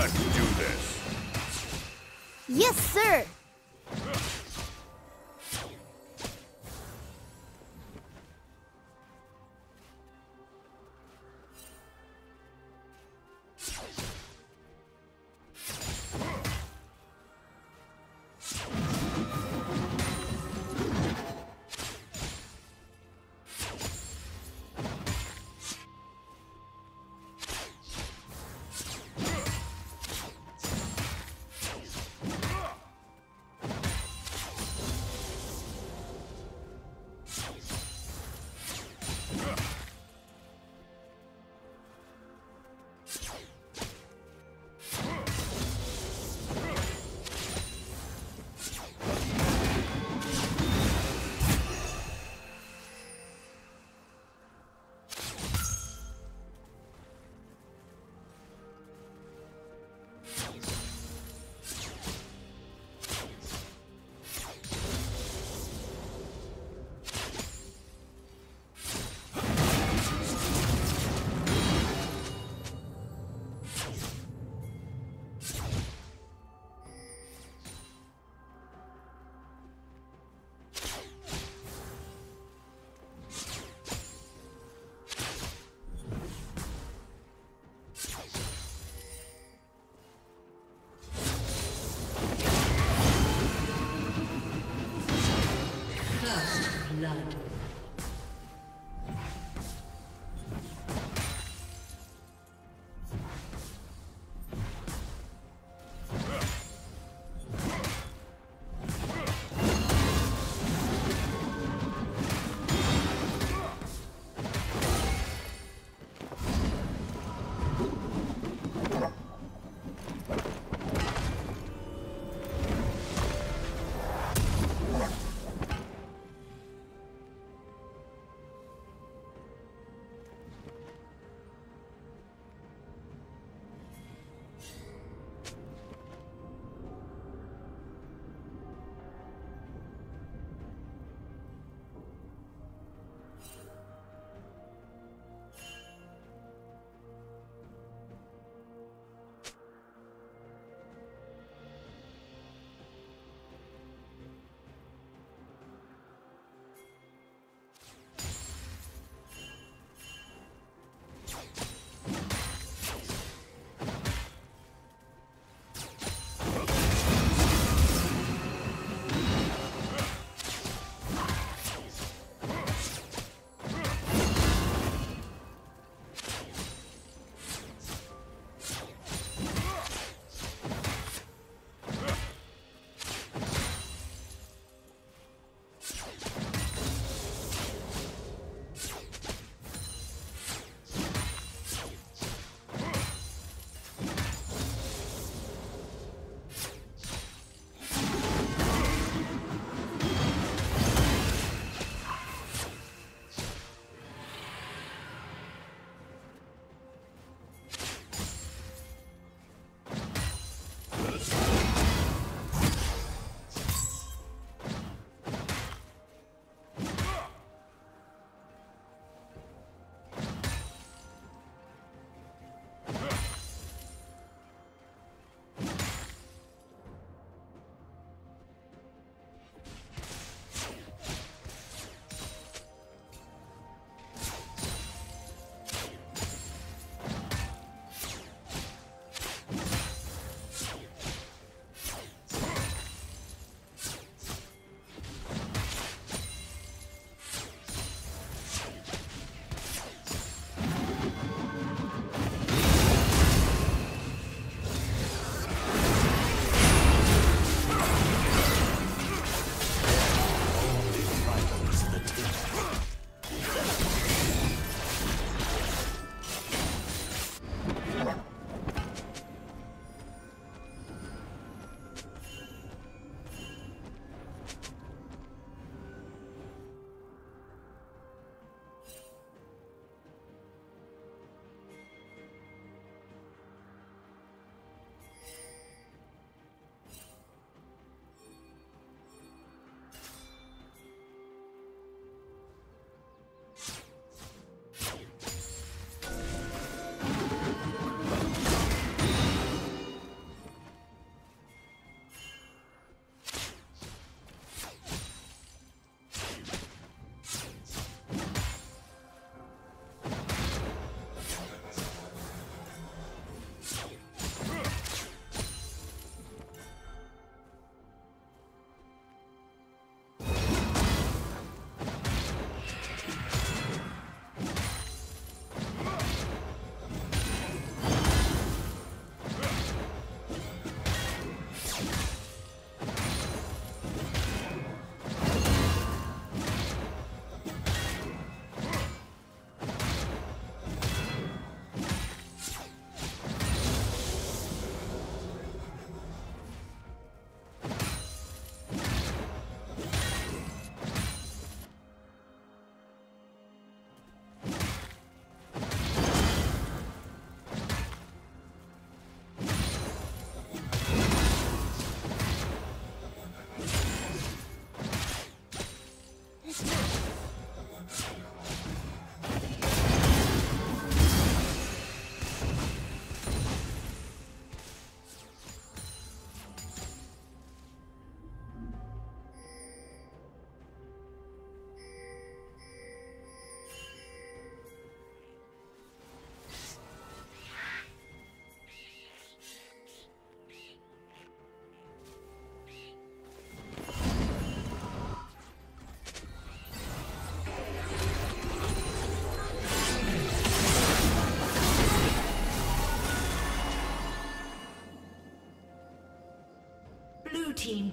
Let's do this. Yes, sir. Blood.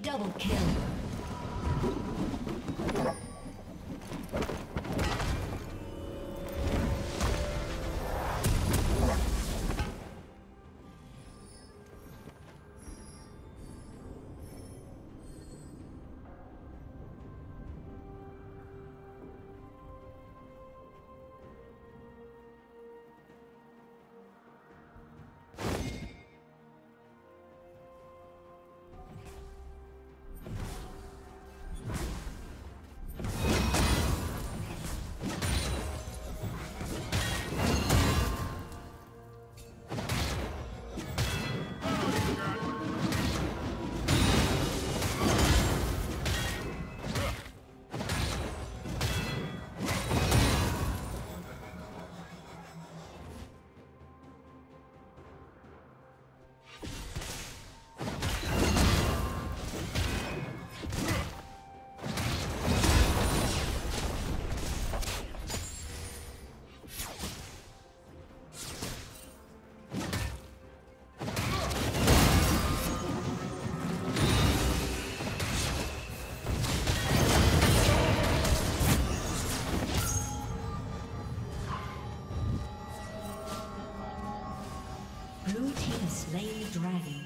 Blue double kill.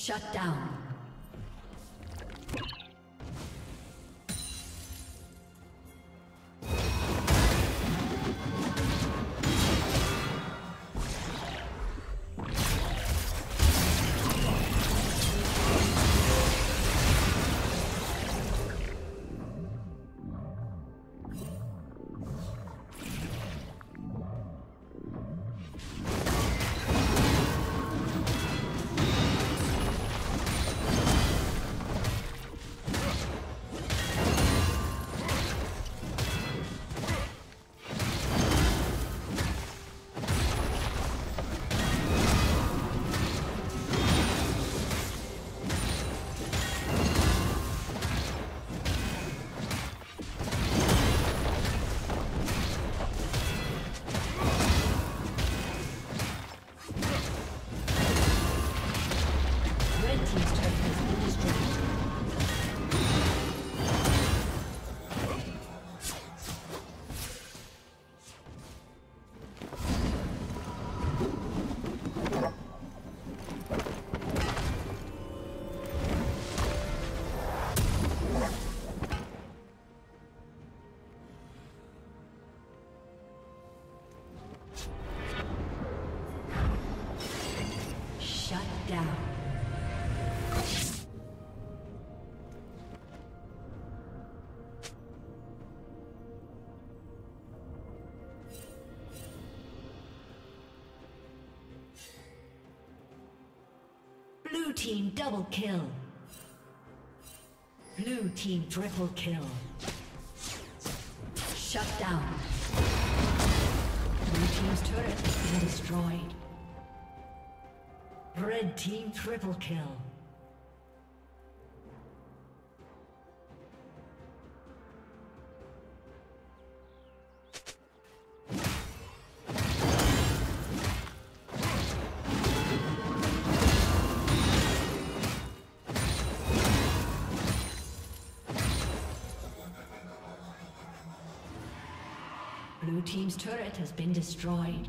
Shut down. Blue team double kill. Blue team triple kill. Shut down. Blue team's turret has been destroyed. Red team triple kill. Has been destroyed.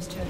Team's turret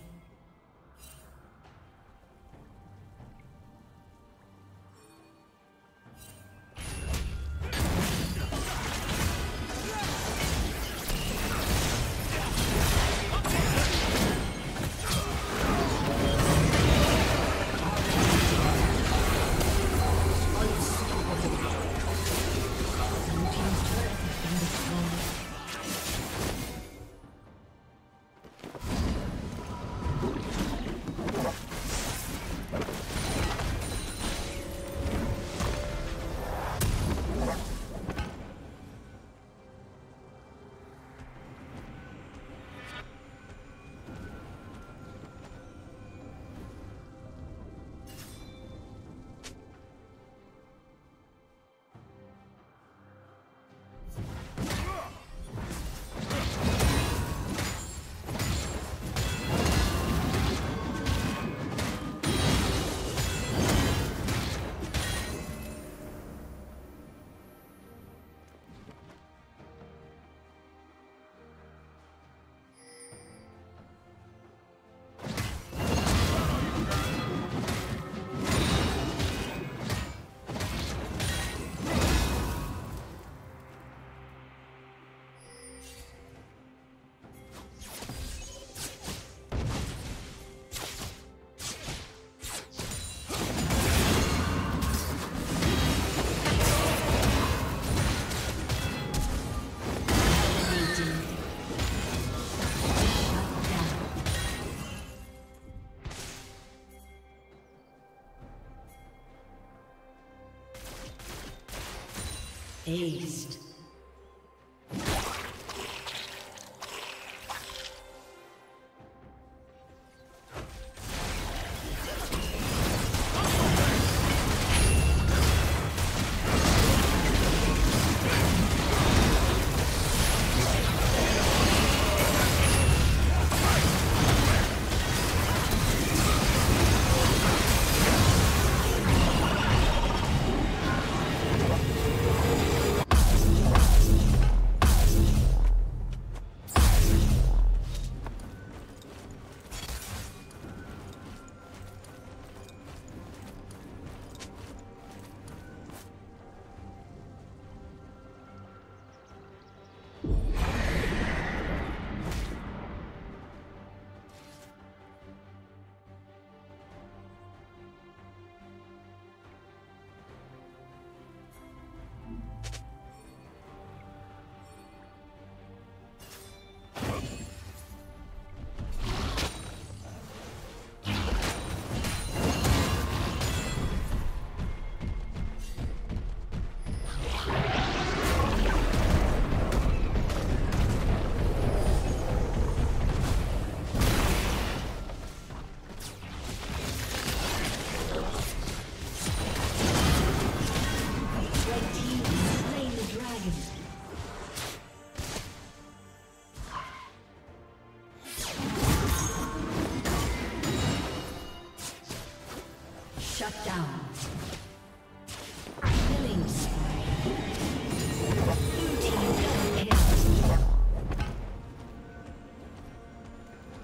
ace.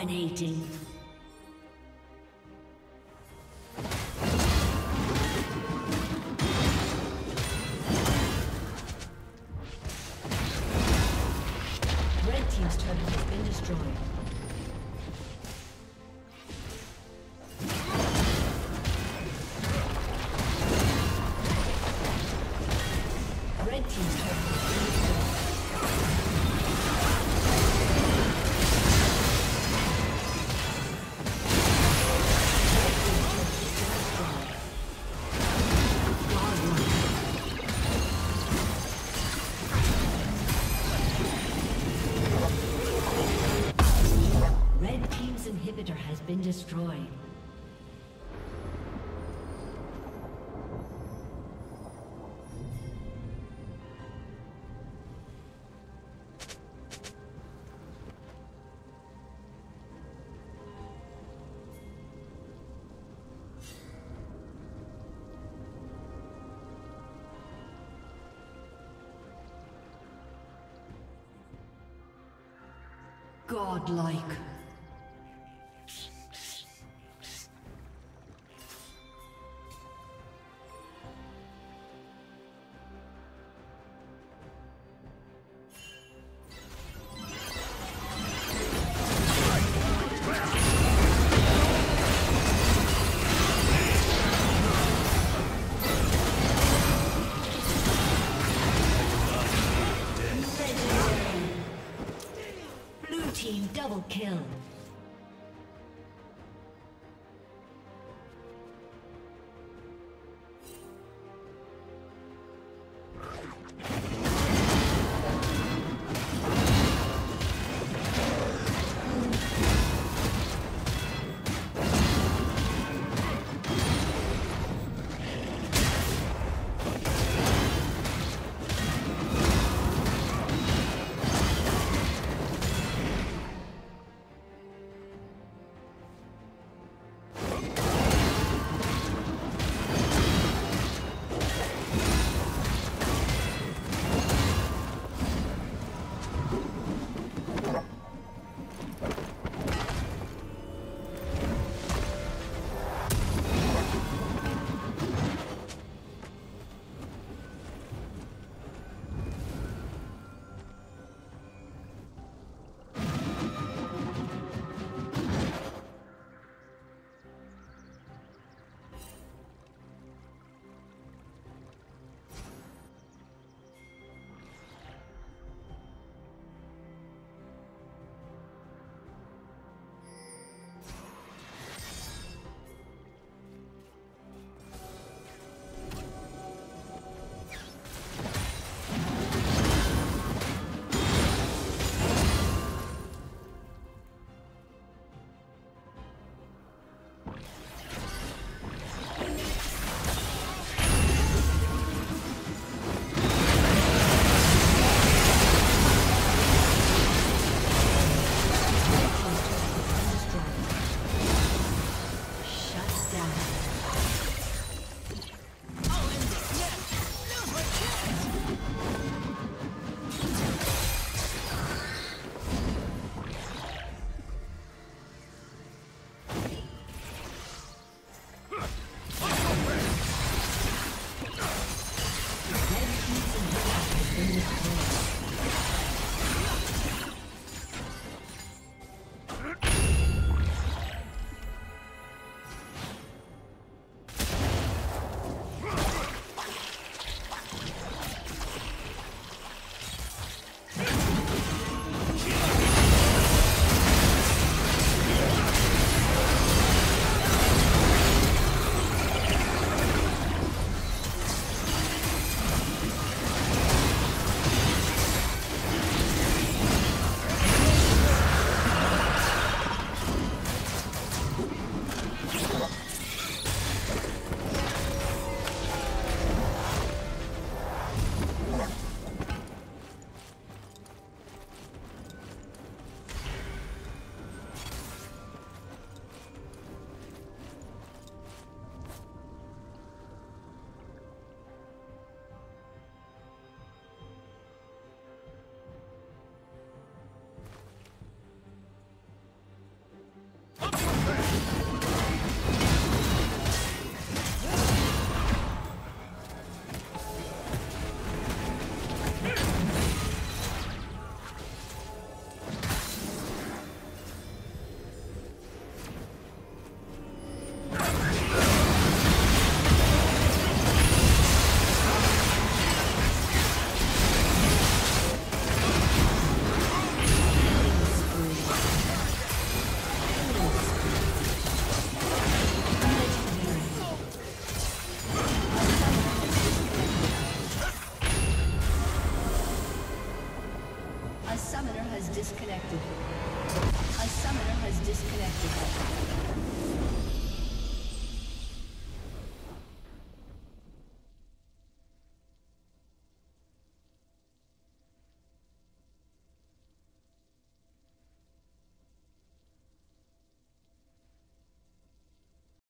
Dominating. Godlike.